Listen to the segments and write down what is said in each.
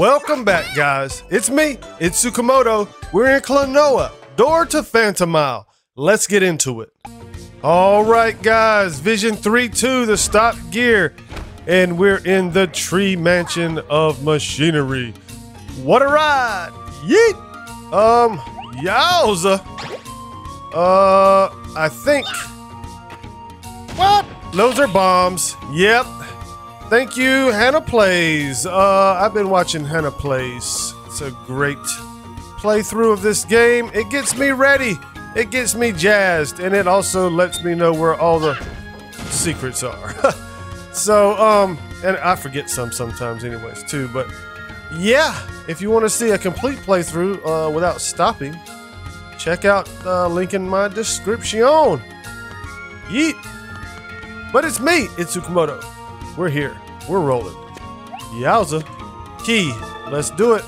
Welcome back, guys. It's me, Itsu Komodo. We're in Klonoa, door to Phantomile. Let's get into it. All right, guys, Vision 3-2, the stop gear. And we're in the tree mansion of machinery. What a ride! Yeet! Um, yowza! Uh, I think... What? Those are bombs. Yep, Thank you, Hannah Plays. Uh, I've been watching Hannah Plays. It's a great playthrough of this game. It gets me ready. It gets me jazzed, and it also lets me know where all the secrets are. so, um, and I forget some sometimes, anyways, too. But yeah, if you want to see a complete playthrough uh, without stopping, check out the uh, link in my description. Yeet. But it's me, Itsu Komodo. We're here. We're rolling. Yowza. Key. Let's do it.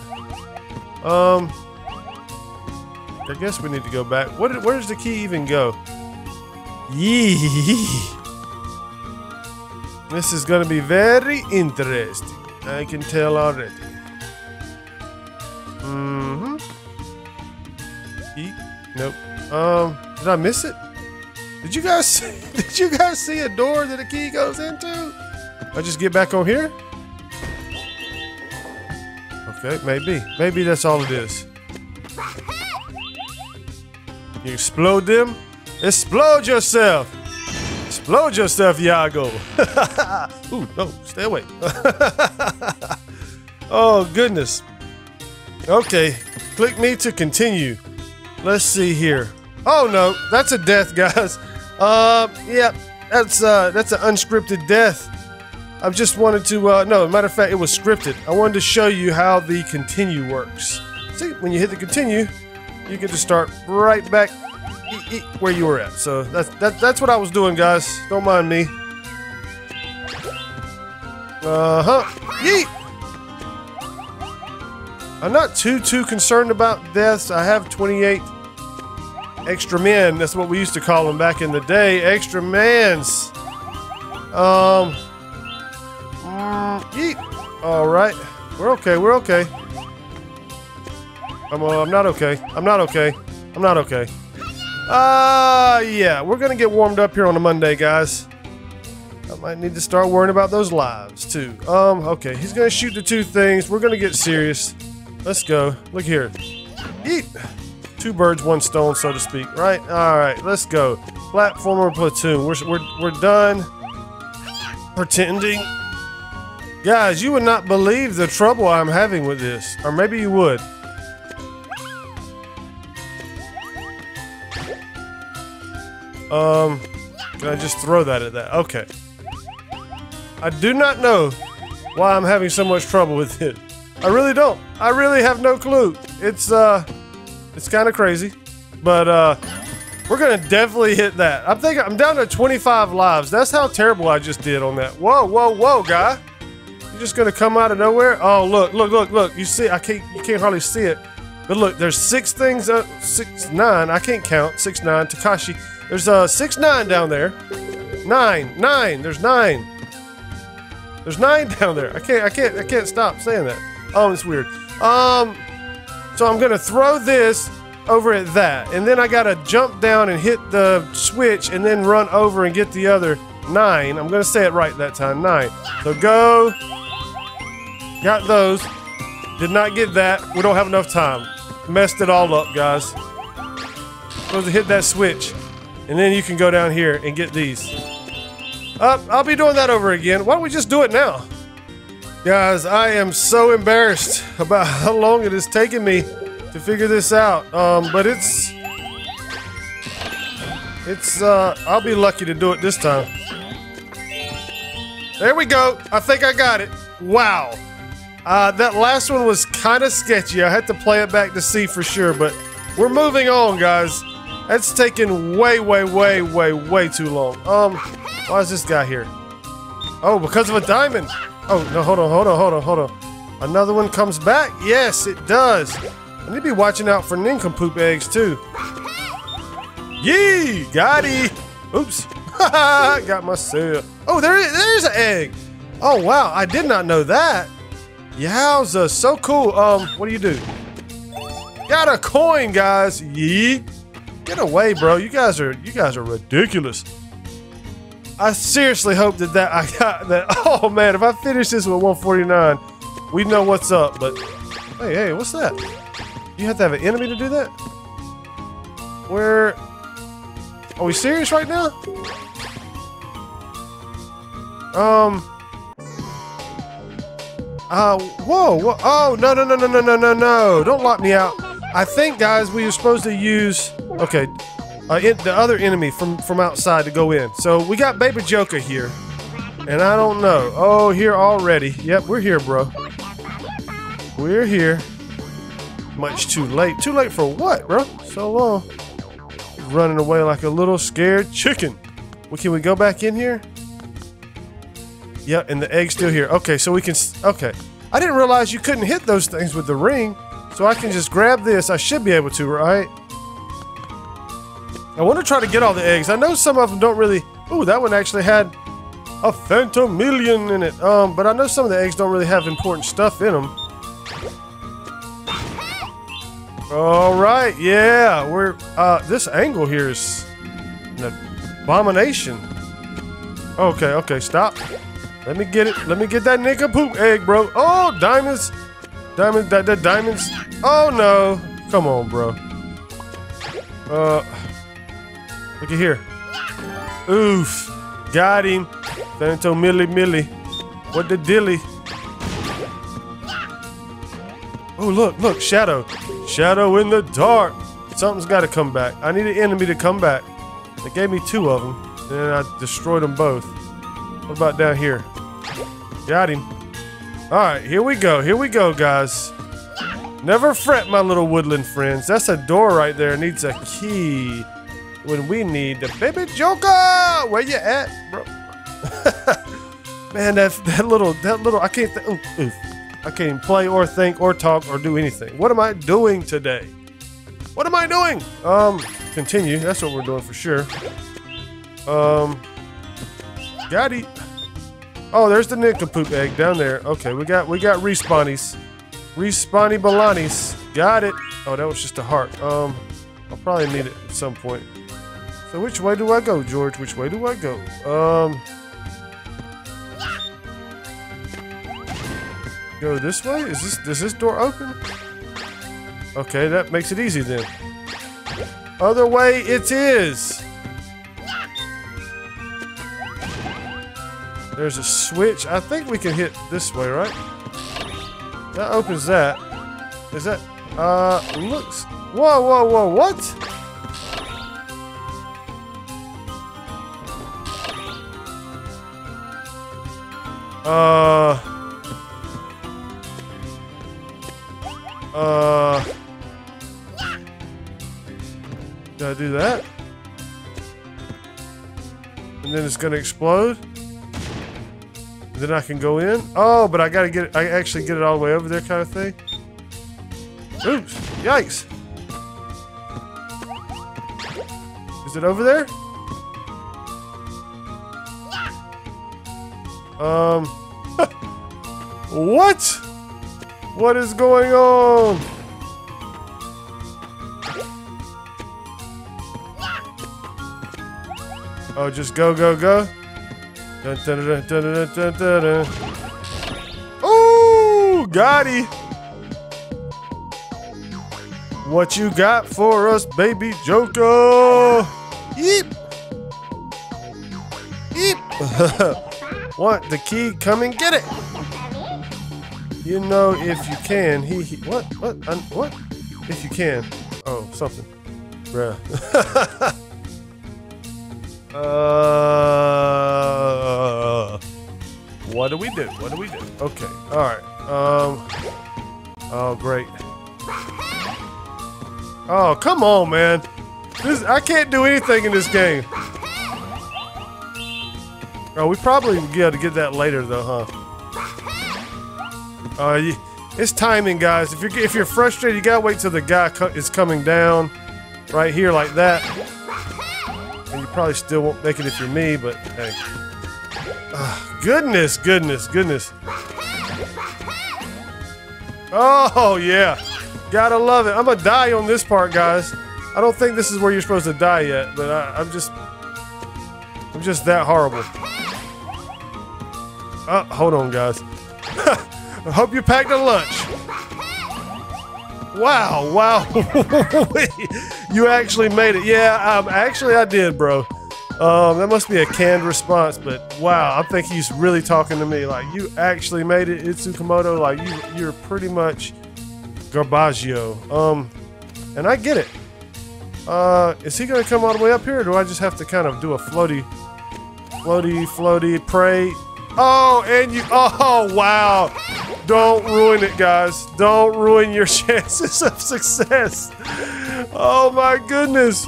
Um. I guess we need to go back. What, where does the key even go? Yee. This is gonna be very interesting. I can tell already. Mm-hmm. Key? Nope. Um, did I miss it? Did you guys See, did you guys see a door that a key goes into? I just get back on here? Okay, maybe. Maybe that's all it is. You explode them? Explode yourself! Explode yourself, Yago! Ooh, no, stay away. oh, goodness. Okay, click me to continue. Let's see here. Oh, no, that's a death, guys. Uh, yeah, that's, uh, that's an unscripted death. I just wanted to, uh, no, matter of fact, it was scripted. I wanted to show you how the continue works. See, when you hit the continue, you get to start right back where you were at. So that's, that, that's what I was doing, guys. Don't mind me. Uh-huh. Yeet! I'm not too, too concerned about deaths. I have 28 extra men. That's what we used to call them back in the day. Extra mans. Um... Yeet. All right. We're okay. We're okay. I'm, uh, I'm not okay. I'm not okay. I'm not okay. Uh, yeah. We're to get warmed up here on a Monday, guys. I might need to start worrying about those lives, too. Um, okay. He's to shoot the two things. We're to get serious. Let's go. Look here. Yeet. Two birds, one stone, so to speak, right? All right. Let's go. Platformer platoon. We're, we're, we're done pretending Guys, you would not believe the trouble I'm having with this. Or maybe you would. Um, can I just throw that at that? Okay. I do not know why I'm having so much trouble with it. I really don't. I really have no clue. It's, uh, it's kind of crazy. But, uh, we're gonna definitely hit that. I'm thinking I'm down to 25 lives. That's how terrible I just did on that. Whoa, whoa, whoa, guy just gonna come out of nowhere? Oh, look, look, look, look. You see, I can't, you can't hardly see it. But look, there's six things, uh, six, nine. I can't count. Six, nine. Takashi. There's uh six, nine down there. Nine, nine. There's nine. There's nine down there. I can't, I can't, I can't stop saying that. Oh, it's weird. Um, so I'm gonna throw this over at that, and then I gotta jump down and hit the switch, and then run over and get the other nine. I'm gonna say it right that time. Nine. So go Got those. Did not get that. We don't have enough time. Messed it all up, guys. Supposed to hit that switch. And then you can go down here and get these. Uh, I'll be doing that over again. Why don't we just do it now? Guys, I am so embarrassed about how long it has taken me to figure this out. Um, but it's... It's, uh, I'll be lucky to do it this time. There we go. I think I got it. Wow. Uh, that last one was kind of sketchy. I had to play it back to see for sure, but we're moving on, guys. That's taking way, way, way, way, way too long. Um, why is this guy here? Oh, because of a diamond. Oh, no, hold on, hold on, hold on, hold on. Another one comes back? Yes, it does. I need to be watching out for nincompoop eggs, too. Yee! Got it! Oops. Got myself. Oh, there, there's an egg. Oh, wow. I did not know that. Yowza, so cool. Um, what do you do? Got a coin, guys. Yeet. Get away, bro. You guys are you guys are ridiculous. I seriously hope that that I got that. Oh man, if I finish this with 149, we know what's up. But hey, hey, what's that? You have to have an enemy to do that. Where? Are we serious right now? Um. Uh, whoa, whoa, oh, no, no, no, no, no, no, no, no, don't lock me out. I think, guys, we were supposed to use, okay, uh, the other enemy from, from outside to go in. So we got Baby Joker here, and I don't know. Oh, here already. Yep, we're here, bro. We're here. Much too late. Too late for what, bro? So long. Running away like a little scared chicken. Well, can we go back in here? Yep, and the egg's still here. Okay, so we can... Okay. I didn't realize you couldn't hit those things with the ring. So I can just grab this. I should be able to, right? I want to try to get all the eggs. I know some of them don't really... Ooh, that one actually had a Phantomilian in it. Um, but I know some of the eggs don't really have important stuff in them. All right, yeah, we're uh, this angle here is an abomination. Okay, okay, stop. Let me get it. Let me get that Ngapoko egg, bro. Oh, diamonds. Diamonds, that, that diamonds. Oh, no. Come on, bro. Uh, look at here. Oof. Got him. Phantom Millie Millie. What the dilly? Oh, look, look, Shadow. Shadow in the dark. Something's got to come back. I need an enemy to come back. They gave me two of them, and I destroyed them both. What about down here? Got him. All right, here we go. Here we go, guys. Never fret, my little woodland friends. That's a door right there. Needs a key. When we need the baby Joker. Where you at, bro? Man, that that little that little I can't. Oof, oof. I can't even play or think or talk or do anything. What am I doing today? What am I doing? Um, continue. That's what we're doing for sure. Um, got it. Oh, there's the nincompoop egg down there. Okay, we got we got respawnies. Respawny balanis. Got it. Oh, that was just a heart. Um, I'll probably need it at some point. So which way do I go, George? Which way do I go? Um, go this way? Is this does this door open? Okay, that makes it easy then. Other way it is. There's a switch. I think we can hit this way, right? That opens that. Is that... Uh, looks... Whoa, whoa, whoa, what? Uh... Uh... Did I do that? And then it's gonna explode? Then I can go in? Oh, but I gotta get it, I actually get it all the way over there kind of thing? Oops, yikes. Is it over there? Um, what? What is going on? Oh, just go, go, go. Dun, dun, dun. Ooh, got it. What you got for us, baby Joker? Yeep. Yeep. Want the key? Come and get it. You know, if you can, he, he what, what, un, what? If you can. Oh, something. Bruh. uh, what do we do? What do we do? Okay, all right. Um, oh, great. Oh, come on, man. This, I can't do anything in this game. Oh, we probably got to get that later, though, huh? Uh, you, it's timing, guys. If you're if you're frustrated, you gotta wait till the guy co is coming down, right here like that. And you probably still won't make it if you're me, but hey. Uh, goodness, goodness, goodness. Oh, yeah. Gotta love it. I'm gonna die on this part, guys. I don't think this is where you're supposed to die yet, but I, I'm just... I'm just that horrible. Oh, hold on, guys. I hope you packed a lunch. Wow, wow. you actually made it. Yeah, um, actually I did, bro. Um, that must be a canned response, but wow, I think he's really talking to me. Like, you actually made it, Itsu Komodo. Like, you, you're pretty much Garbaggio. Um, and I get it. Uh, is he gonna come all the way up here, or do I just have to kind of do a floaty, floaty, floaty, pray? Oh, and you, oh, wow. Don't ruin it, guys. Don't ruin your chances of success. Oh my goodness.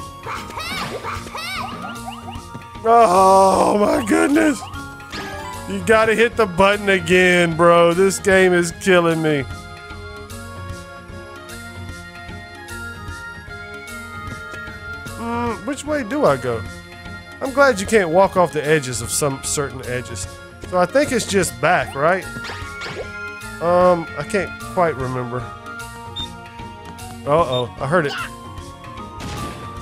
Oh my goodness. You gotta hit the button again, bro. This game is killing me. Mm, which way do I go? I'm glad you can't walk off the edges of some certain edges. So I think it's just back, right? Um, I can't quite remember. Uh-oh, I heard it.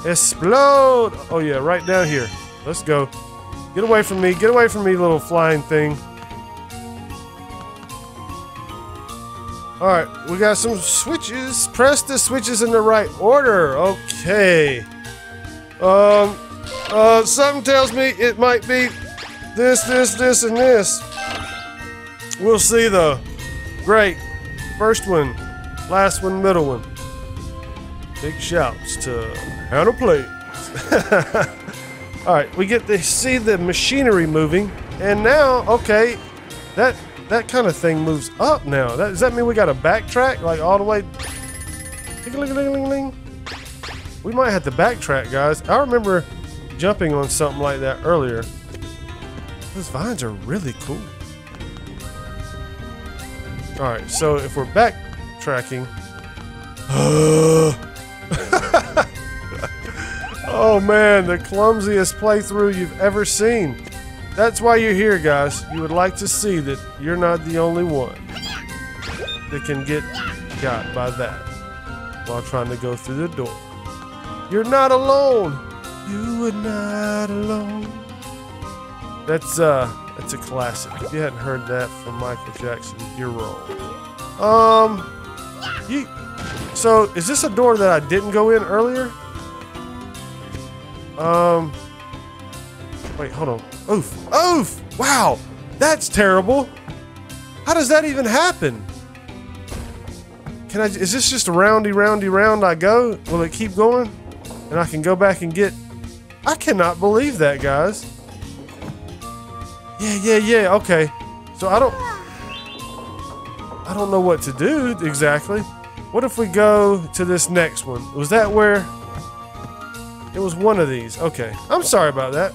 Explode! Oh yeah, right down here. Let's go. Get away from me. Get away from me, little flying thing. Alright, we got some switches. Press the switches in the right order. Okay. Um, uh, something tells me it might be this, this, this, and this. We'll see, though. Great. First one, last one, middle one. Big shouts to Hannah Plays. All right, we get to see the machinery moving, and now, okay, that that kind of thing moves up now. That, does that mean we got to backtrack like all the way? We might have to backtrack, guys. I remember jumping on something like that earlier. Those vines are really cool. All right, so if we're backtracking, oh man, the clumsiest playthrough you've ever seen. That's why you're here, guys. You would like to see that you're not the only one that can get got by that while trying to go through the door. You're not alone. You are not alone. That's uh that's a classic. If you hadn't heard that from Michael Jackson, you're wrong. Um, you. So is this a door that I didn't go in earlier? Um. Wait, hold on. Oof. Oof. Wow. That's terrible. How does that even happen? Can I? Is this just a roundy, roundy, round I go? Will it keep going? And I can go back and get. I cannot believe that, guys. Yeah, yeah, yeah. Okay. So I don't I don't know what to do exactly. What if we go to this next one? Was that where it was one of these? Okay. I'm sorry about that.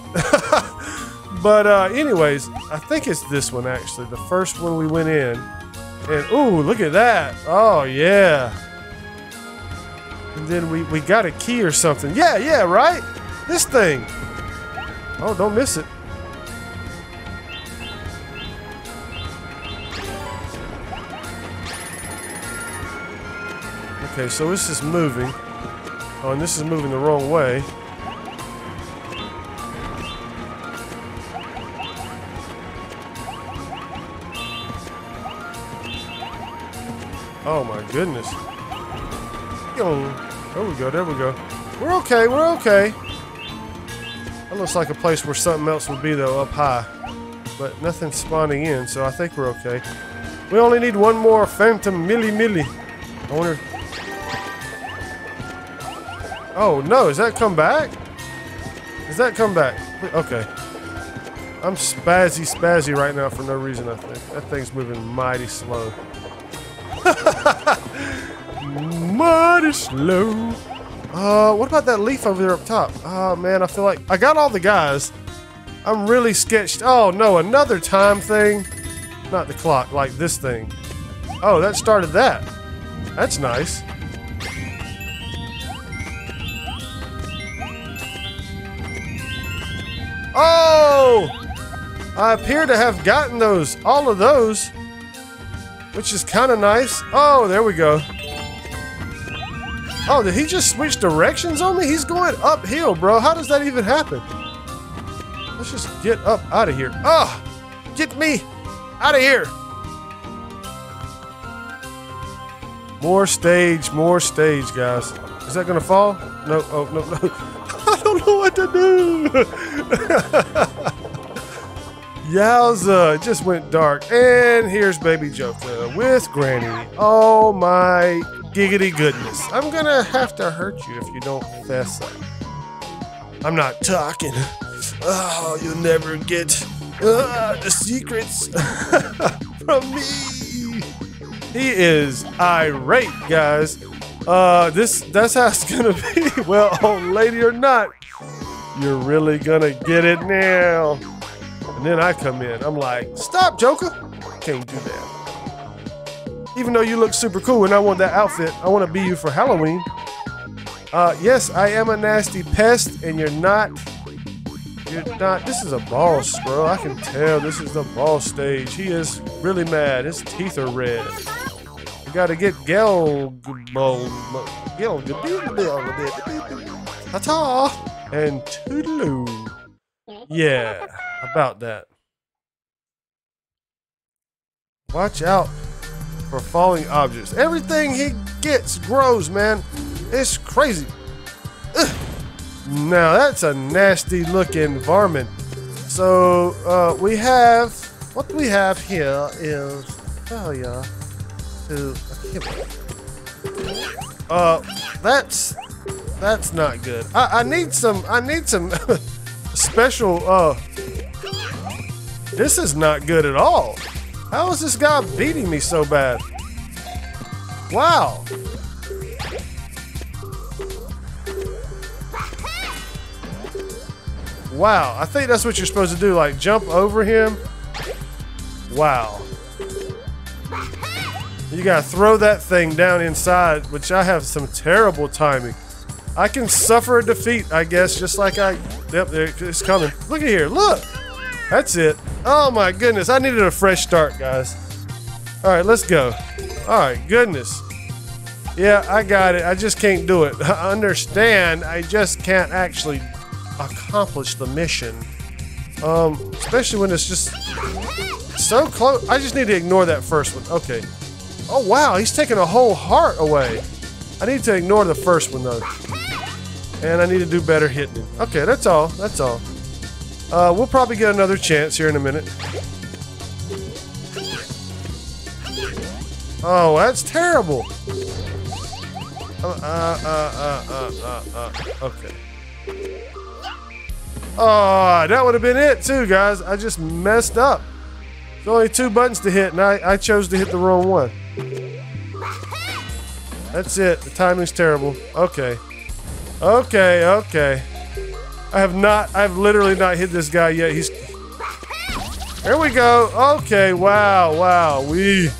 but uh anyways, I think it's this one actually. The first one we went in. And ooh, look at that. Oh yeah. And then we, we got a key or something. Yeah, yeah, right? This thing. Oh, don't miss it. Okay, so it's just moving. Oh, and this is moving the wrong way. Oh my goodness. There we go, there we go. We're okay, we're okay. That looks like a place where something else would be though, up high. But nothing's spawning in, so I think we're okay. We only need one more Phantom Millie Millie. I wonder Oh, no. Does that come back? Does that come back? Okay. I'm spazzy spazzy right now for no reason, I think. That thing's moving mighty slow. mighty slow. Uh, what about that leaf over there up top? Oh, man, I feel like... I got all the guys. I'm really sketched. Oh, no, another time thing. Not the clock, like this thing. Oh, that started that. That's nice. Oh! I appear to have gotten those, all of those. which is kind of nice. Oh, there we go. Oh, did he just switch directions on me? He's going uphill, bro. How does that even happen? Let's just get up out of here. Ah, oh, get me out of here. More stage, more stage, guys. Is that gonna fall? No, oh, no, no. Don't know what to do. Yowza, it just went dark. And here's Baby Joker with Granny. Oh my giggity goodness. I'm gonna have to hurt you if you don't fess up. I'm not talking. Oh, you'll never get uh, the secrets from me. He is irate, guys. Uh, this that's how it's gonna be. Well, old lady or not, you're really gonna get it now. And then I come in. I'm like, stop, Joker. Can't do that. Even though you look super cool and I want that outfit, I want to be you for Halloween. Uh, yes, I am a nasty pest, and you're not. You're not. This is a boss, bro. I can tell this is the boss stage. He is really mad. His teeth are red. We gotta get Gel Gel Ta-ta and Toodaloo. Yeah, about that. Watch out for falling objects. Everything he gets grows, man. It's crazy. Ugh. Now that's a nasty looking varmint. So uh, we have what we have here is failure to uh that's that's not good. I, I need some I need some special uh this is not good at all. How is this guy beating me so bad? Wow. Wow, I think that's what you're supposed to do, like jump over him. Wow. You gotta throw that thing down inside, which I have some terrible timing. I can suffer a defeat, I guess, just like I... Yep, it's coming. Look at here, look! That's it. Oh my goodness, I needed a fresh start, guys. Alright, let's go. Alright, goodness. Yeah, I got it. I just can't do it. I understand, I just can't actually accomplish the mission. Um, especially when it's just so close. I just need to ignore that first one. Okay. Oh, wow, he's taking a whole heart away. I need to ignore the first one, though. And I need to do better hitting him. Okay, that's all. That's all. Uh, we'll probably get another chance here in a minute. Oh, that's terrible. Uh, uh, uh, uh, uh, uh, okay. Oh, that would have been it too, guys. I just messed up. There's only two buttons to hit, and I, I chose to hit the wrong one. That's it. The timing's terrible. Okay. Okay, okay. I have not, I've literally not hit this guy yet. He's. There we go. Okay, wow, wow. We.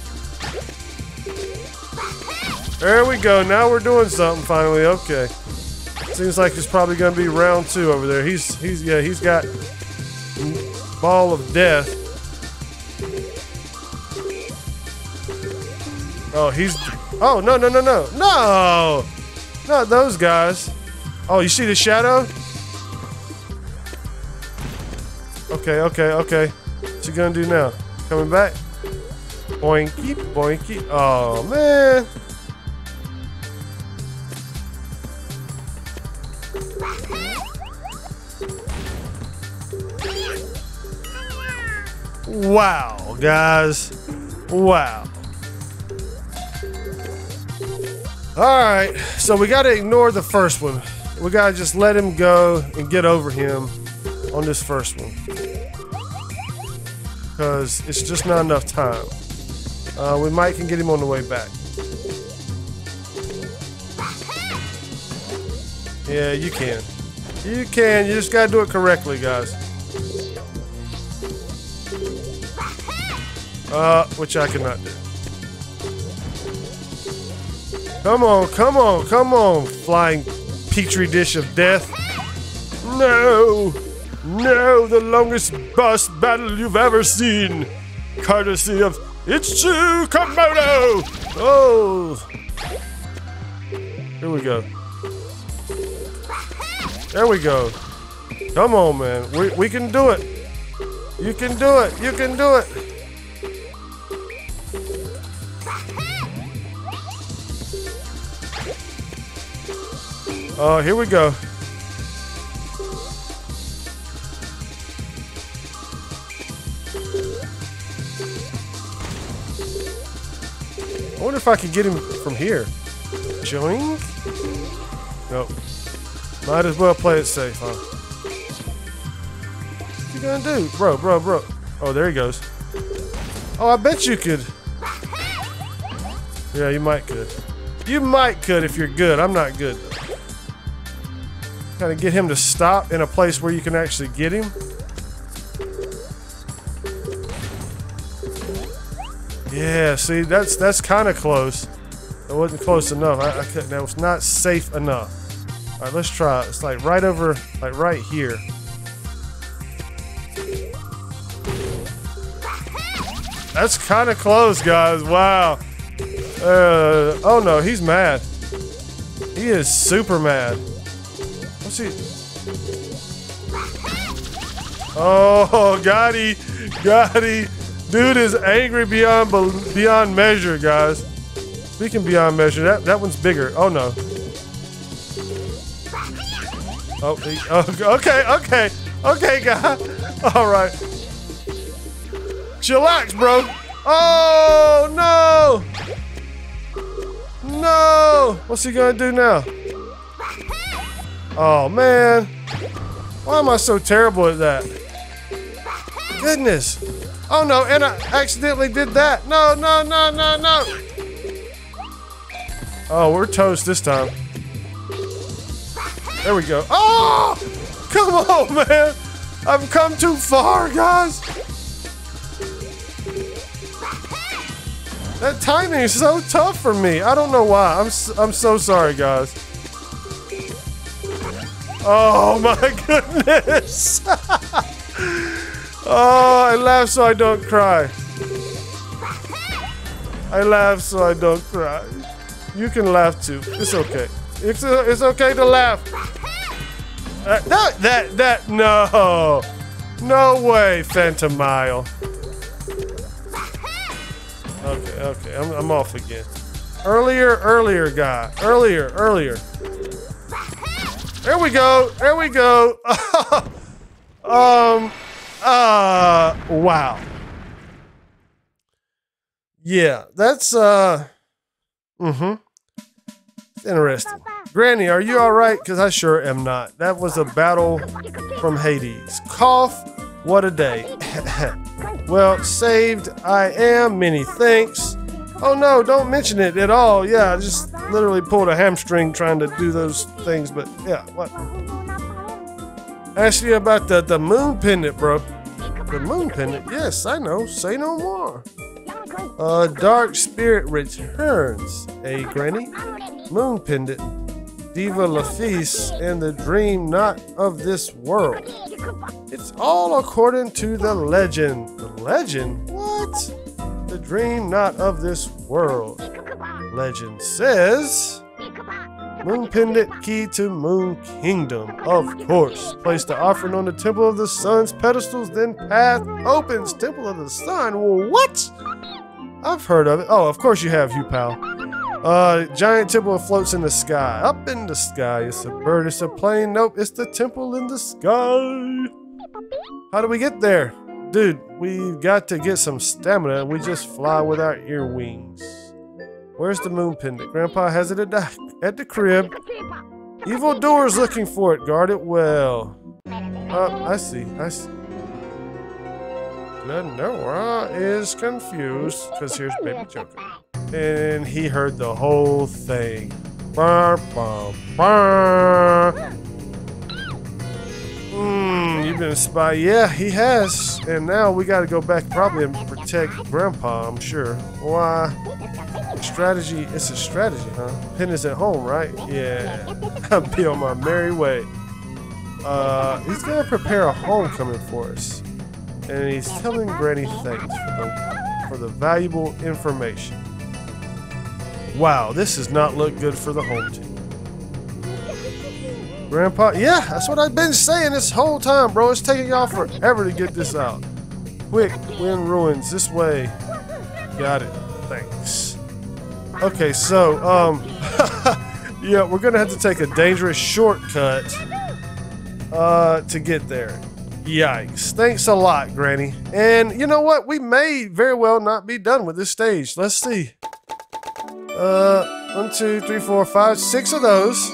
There we go. Now we're doing something finally. Okay. Seems like it's probably going to be round two over there. He's, he's, yeah, he's got ball of death. Oh, he's Oh, no, no, no, no. No! Not those guys. Oh, you see the shadow? Okay, okay, okay. What you gonna do now? Coming back? Boinky, boinky. Oh, man. Wow, guys. Wow. Alright, so we gotta ignore the first one. We gotta just let him go and get over him on this first one. Because it's just not enough time. Uh, we might can get him on the way back. Yeah, you can. You can. You just gotta do it correctly, guys. Uh, which I cannot do. Come on, come on, come on, flying petri dish of death. No, no, the longest boss battle you've ever seen. Courtesy of Itsu Komodo! Oh! Here we go. There we go. Come on, man. We, we can do it. You can do it. You can do it. Oh, here we go. I wonder if I could get him from here. Joink? Nope. Might as well play it safe, huh? What you gonna do? Bro, bro, bro. Oh, there he goes. Oh, I bet you could. Yeah, you might could. You might could if you're good. I'm not good. Kind of get him to stop in a place where you can actually get him. Yeah, see, that's that's kind of close. It wasn't close enough. I, I couldn't. That was not safe enough. All right, let's try. It's like right over, like right here. That's kind of close, guys. Wow. Uh, oh no, he's mad. He is super mad. Oh, Gotti, Gotti. Dude is angry beyond beyond measure, guys. Speaking beyond measure, that, that one's bigger. Oh no. Oh, oh, okay, okay, okay, guy. All right. Chillax, bro. Oh no. No. What's he gonna do now? Oh, man. Why am I so terrible at that? Goodness. Oh, no, and I accidentally did that. No, no, no, no, no. Oh, we're toast this time. There we go. Oh! Come on, man. I've come too far, guys. That timing is so tough for me. I don't know why. I'm, I'm so sorry, guys. Oh my goodness! oh, I laugh so I don't cry. I laugh so I don't cry. You can laugh too. It's okay. It's, it's okay to laugh. Uh, that, that, that, no. No way, Phantomile. Okay, okay, I'm, I'm off again. Earlier, earlier, guy. Earlier, earlier. There we go. There we go. um, uh, wow. Yeah, that's, uh, mm-hmm. Interesting. Granny, are you all right? Because I sure am not. That was a battle from Hades. Cough, what a day. well, saved I am. Many thanks. Oh no, don't mention it at all. Yeah, I just literally pulled a hamstring trying to do those things, but yeah, what? Ask you about the, the moon pendant, bro. The moon pendant? Yes, I know. Say no more. Uh, Dark Spirit returns. A granny? Moon pendant. Diva Laphis and the dream not of this world. It's all according to the legend. The legend? What? The dream not of this world. Legend says Moon Pendant key to Moon Kingdom. Of course. Place the offering on the Temple of the Sun's pedestals, then path opens. Temple of the Sun? What? I've heard of it. Oh, of course you have, you pal. Uh, giant temple floats in the sky. Up in the sky. It's a bird, it's a plane. Nope, it's the temple in the sky. How do we get there? Dude, we've got to get some stamina. We just fly with our ear wings. Where's the moon pendant? Grandpa has it at the, at the crib. Evil door's looking for it. Guard it well. Uh, I see. I see. Noah is confused because here's Baby Joker. And he heard the whole thing. Bah, bah, bah. Been a spy. Yeah, he has. And now we got to go back probably and protect Grandpa, I'm sure. Why? Strategy. It's a strategy, huh? Pin is at home, right? Yeah. I'll be on my merry way. Uh, he's to prepare a homecoming for us. And he's telling Granny thanks for the for the valuable information. Wow, this does not look good for the home team. Grandpa, yeah, that's what I've been saying this whole time, bro. It's taking y'all forever to get this out. Quick, win ruins this way. Got it. Thanks. Okay, so, um, yeah, we're gonna have to take a dangerous shortcut, uh, to get there. Yikes. Thanks a lot, Granny. And you know what? We may very well not be done with this stage. Let's see. Uh, one, two, three, four, five, six of those.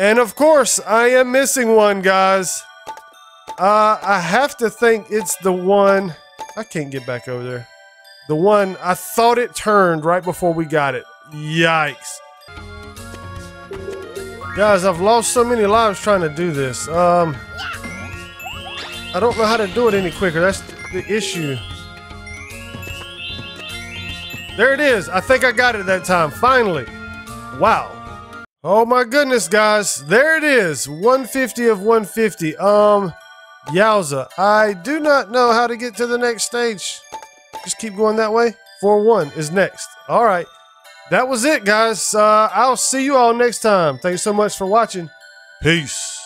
And of course, I am missing one, guys. Uh, I have to think it's the one. I can't get back over there. The one I thought it turned right before we got it. Yikes. Guys, I've lost so many lives trying to do this. Um, I don't know how to do it any quicker. That's the issue. There it is. I think I got it that time. Finally. Wow. Oh my goodness, guys. There it is. 150 of 150. Um, yowza. I do not know how to get to the next stage. Just keep going that way. 4-1 is next. All right. That was it, guys. Uh, I'll see you all next time. Thanks so much for watching. Peace.